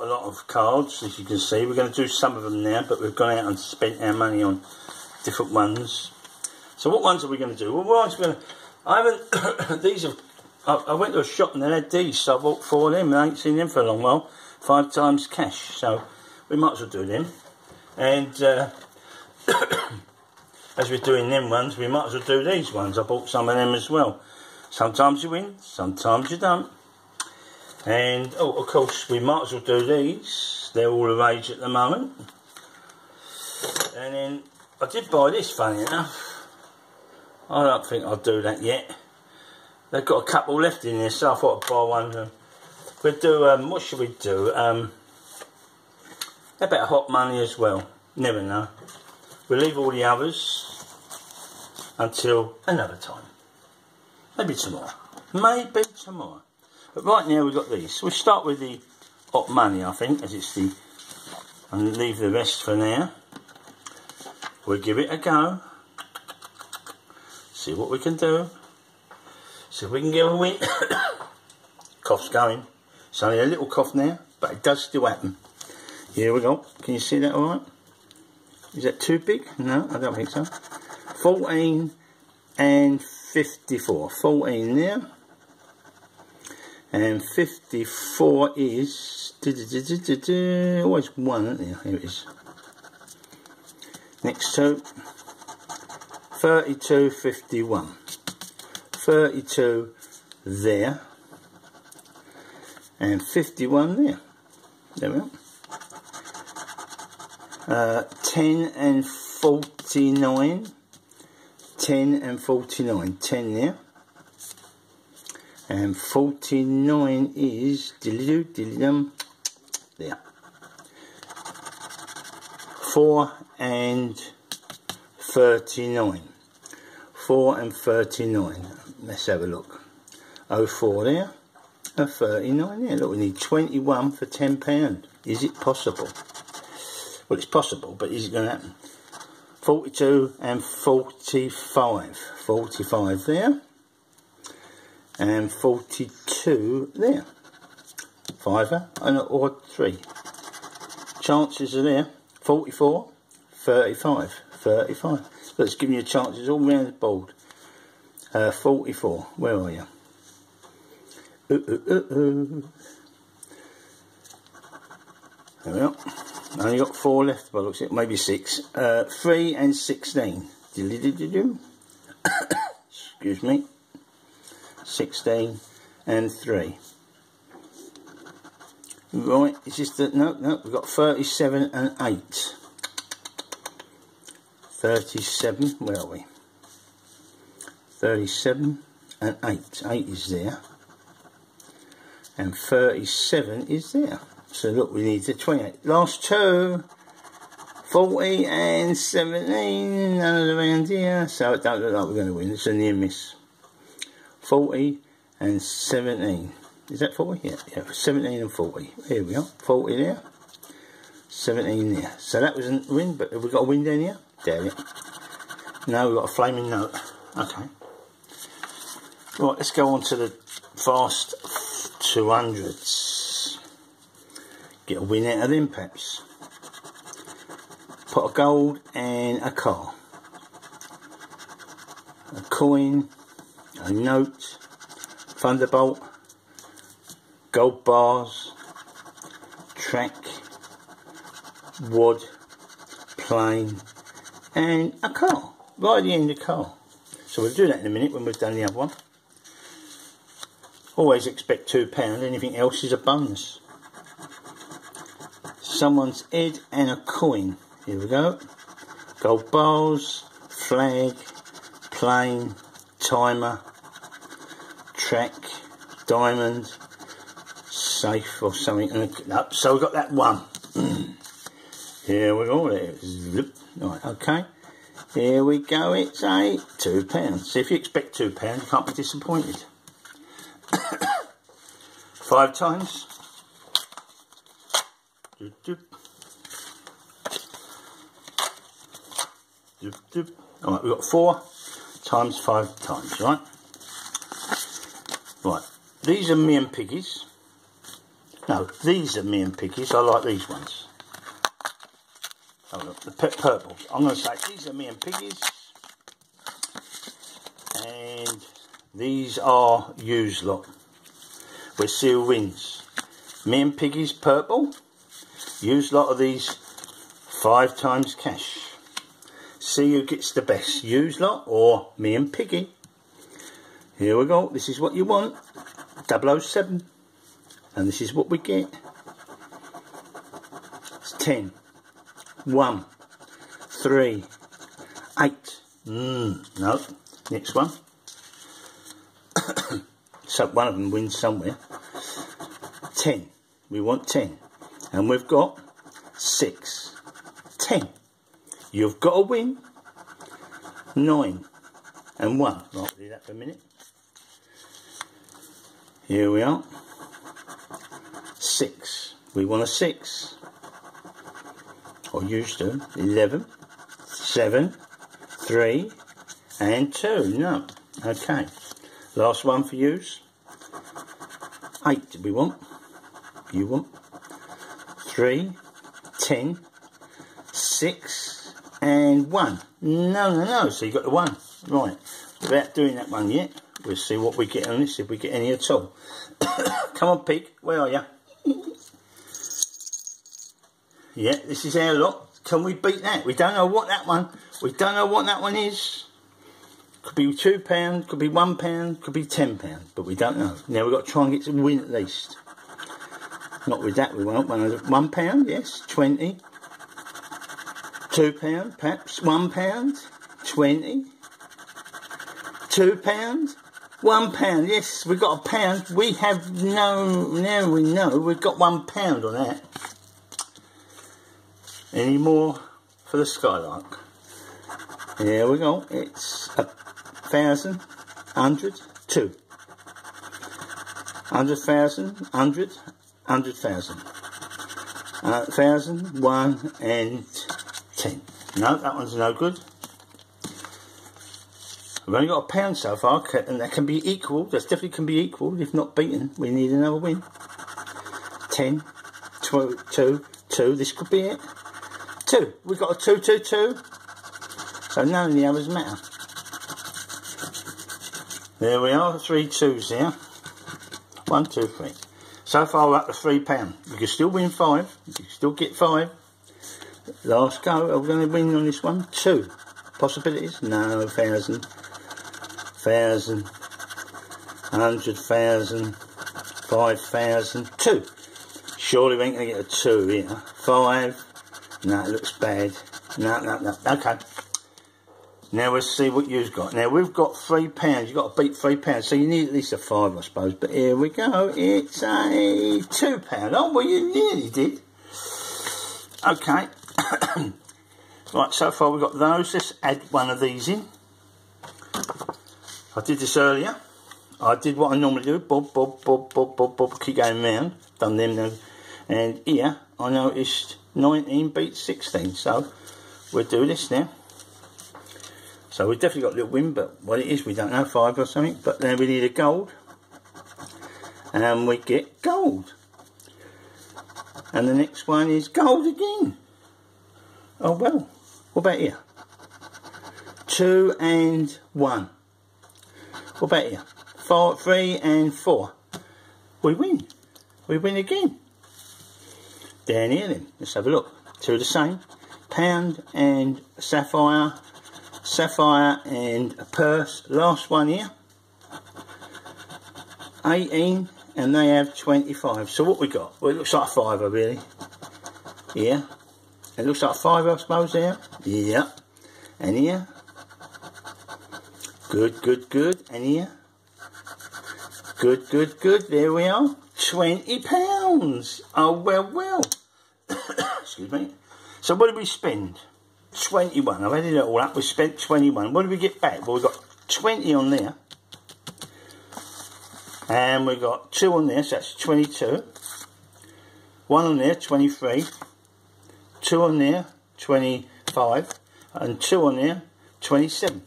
a lot of cards, as you can see. We're going to do some of them now, but we've gone out and spent our money on different ones. So what ones are we going to do? Well, we're going to... I haven't... these have... I, I, went to a shop and they had these, so I bought four of them. I ain't seen them for a long while. Five times cash, so we might as well do them. And uh, as we're doing them ones, we might as well do these ones. I bought some of them as well. Sometimes you win, sometimes you don't. And, oh, of course, we might as well do these. They're all of age at the moment. And then, I did buy this, funny enough. I don't think I'll do that yet. They've got a couple left in there, so I thought I'd buy one. We'll do, um, what should we do? Um, of hot money as well. Never know. We'll leave all the others until another time. Maybe tomorrow. Maybe tomorrow. But right now we've got these. We'll start with the hot money, I think, as it's the... And leave the rest for now. We'll give it a go. See what we can do. See if we can get a win. Cough's going. It's only a little cough now, but it does still happen. Here we go. Can you see that alright? Is that too big? No, I don't think so. 14 and 54. 14 there and 54 is always one isn't there here it is. Next two. 32 51 32 there. And 51 there. There we go uh, 10 and 49 10 and 49 10 there and 49 is diddly there. 4 and 39 4 and 39 let's have a look. 04 there. And 39 there. Look we need 21 for 10 pound. Is it possible? Well it's possible but is it going to happen? 42 and 45 45 there and 42 there. Fiver and or three. Chances are there. 44, 35, 35. Let's give you chances all round the board. Uh, 44. Where are you? Ooh, ooh, ooh, ooh. There we are. Only got four left, but looks like maybe six. Uh, three and sixteen. Excuse me. 16 and 3. Right, is this the, no, no, we've got 37 and 8. 37, where are we? 37 and 8. 8 is there. And 37 is there. So look, we need the 28. Last two. 40 and 17, none around here. So it don't look like we're going to win. It's a near miss. 40 and 17. Is that 40? Yeah, yeah, 17 and 40. Here we are, 40 there, 17 there. So that was a win, but have we got a win down here? Damn it. No, we've got a flaming note. Okay. Right, let's go on to the fast 200s. Get a win out of them, perhaps. Put a gold and a car. A coin a note, thunderbolt, gold bars, track, wood, plane, and a car. Right at the end of the car. So we'll do that in a minute when we've done the other one. Always expect £2, anything else is a bonus. Someone's head and a coin. Here we go. Gold bars, flag, plane, timer, track, diamond, safe or something. No, so we've got that one. Here we go. Right, okay. Here we go. It's a two pounds. So if you expect two pounds, you can't be disappointed. Five times. Doop, doop. Doop, doop. All right, we've got four times five times, right? Right, these are me and Piggies. No, these are me and Piggies. I like these ones. Oh, look, the purples. I'm going to say these are me and Piggies. And these are used lot. We're seal wins. Me and Piggies purple. Use lot of these five times cash. See who gets the best. Use lot or me and Piggy. Here we go. This is what you want. 007. And this is what we get. It's 10. 1. 3. 8. Mmm. No. Next one. so one of them wins somewhere. 10. We want 10. And we've got 6. 10. You've got to win. 9. And 1. Right, do that for a minute. Here we are. 6. We want a 6. Or used to. 11. 7. 3. And 2. No. Okay. Last one for use. 8 do we want? You want? 3, 10, 6, and 1. No, no, no. So you got the 1. Right. Without doing that one yet, we'll see what we get on this, if we get any at all. Come on, pig. Where are you? yeah, this is our lot. Can we beat that? We don't know what that one, we don't know what that one is. Could be two pound, could be one pound, could be ten pound, but we don't know. Now we've got to try and get to win at least. Not with that, we want one, one pound, yes, twenty. Two pound, perhaps one pound, twenty. Two pound, one pound, yes, we've got a pound. We have no, now we know we've got one pound on that. Any more for the Skylark? Here we go, it's a thousand, hundred, two. Hundred thousand, hundred, hundred thousand. Uh, thousand, one, and No, that one's no good. We've only got a pound so far, and that can be equal. That definitely can be equal, if not beaten. We need another win. Ten, two, two, two. This could be it. Two. We've got a two, two, two. So none of the others matter. There we are, three twos here. One, two, three. So far we're up to three pound. You can still win five. You can still get five. Last go, are we going to win on this one? Two. Possibilities? No, thousand. Thousand. Hundred thousand. Five thousand. Two. Surely we ain't going to get a two here. Five. No, it looks bad. No, no, no. Okay. Now let's see what you've got. Now we've got three pounds. You've got to beat three pounds. So you need at least a five, I suppose. But here we go. It's a two pound. Oh, well, you nearly did. Okay. right, so far we've got those. Let's add one of these in. I did this earlier. I did what I normally do. Bob, bob, bob, bob, bob, bob. Keep going round. Done them now. And here, I noticed 19 beats 16. So we'll do this now. So we've definitely got a little win, but what it is, we don't know, five or something. But then we need a gold. And we get gold. And the next one is gold again. Oh well, what about here? Two and one. What about here? Four, three and four. We win. We win again. Down here then, let's have a look. Two the same. Pound and sapphire sapphire and a purse. Last one here. 18 and they have 25. So what we got? Well, it looks like a fiver really. Yeah. It looks like five, I suppose there. Yeah. And here. Good, good, good. And here. Good, good, good. There we are. 20 pounds. Oh, well, well. Excuse me. So what did we spend? 21. I've added it all up. We spent 21. What did we get back? Well, we got 20 on there. And we got 2 on there, so that's 22. 1 on there, 23. 2 on there, 25. And 2 on there, 27.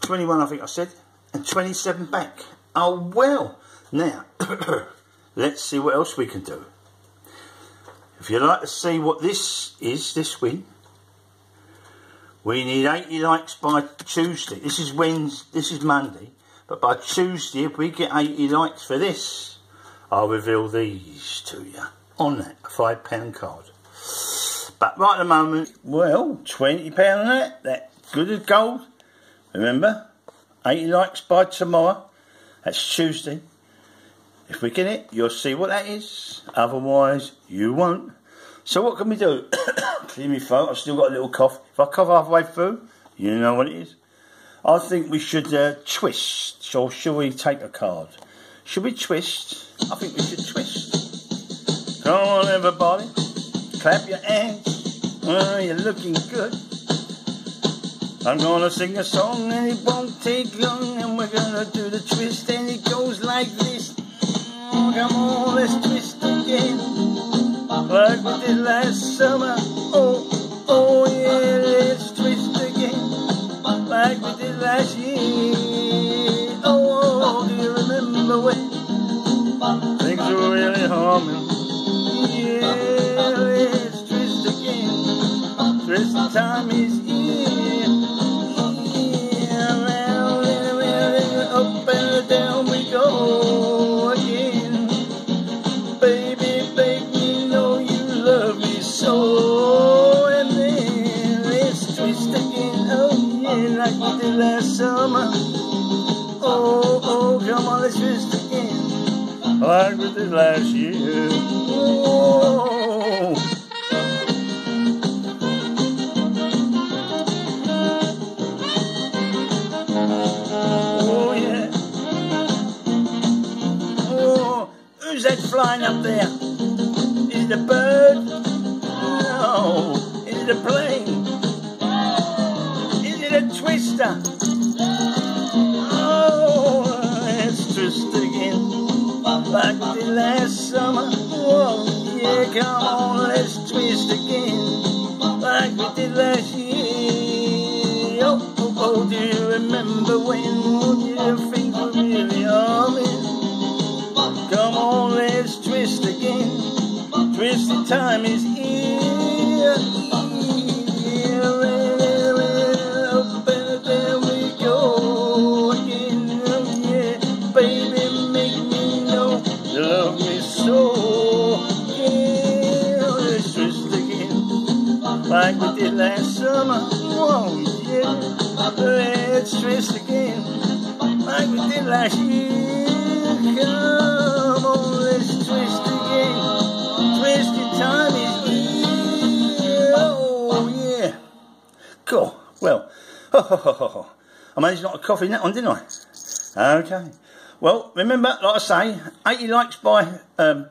21, I think I said. And 27 back. Oh, well. Now, let's see what else we can do. If you'd like to see what this is this win, we need 80 likes by Tuesday. This is Wednesday, this is Monday. But by Tuesday, if we get 80 likes for this, I'll reveal these to you on that £5 card. But right at the moment, well, £20 on that. That good as gold. Remember, 80 likes by tomorrow. That's Tuesday. If we get it, you'll see what that is. Otherwise, you won't. So what can we do? Clear me throat. I've still got a little cough. If I cough halfway through, you know what it is. I think we should uh, twist. So should we take a card? Should we twist? I think we should twist. Come on, everybody. Clap your hands. Oh, you're looking good. I'm gonna sing a song and it won't take long and we're gonna do the twist and it goes like this. Oh, come on, let's twist again. Like we did last summer. Oh, oh yeah, let's twist again. Like we did last year. Time is here. Yeah, up and down we go again. Baby, me know you love me so. And then let's twist again. Oh, yeah, like we did last summer. Oh, oh, come on, let's twist again. Like we did last year. Oh, yeah. Oh, who's that flying up there? Is it a bird? No. Is it a plane? Is it a twister? Oh, let's twist again. Like did last summer. Oh, yeah, come on, let's remember when yeah, things were really humming? Come on, let's twist again. Twisting time is here. Like we did last summer. Oh, yeah. Let's twist again. Like we did last year. Come on, let's twist again. Twisting time is here. Oh, yeah. Cool. Well, I managed not to cough in that one, didn't I? Okay. Well, remember, like I say, 80 likes by um,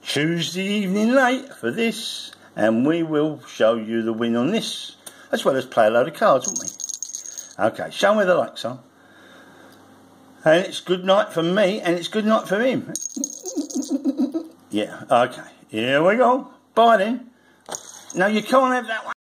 Tuesday evening late for this, and we will show you the win on this, as well as play a load of cards, won't we? Okay, show me the likes on. And it's good night for me, and it's good night for him. yeah, okay. Here we go. Bye then. No, you can't have that one.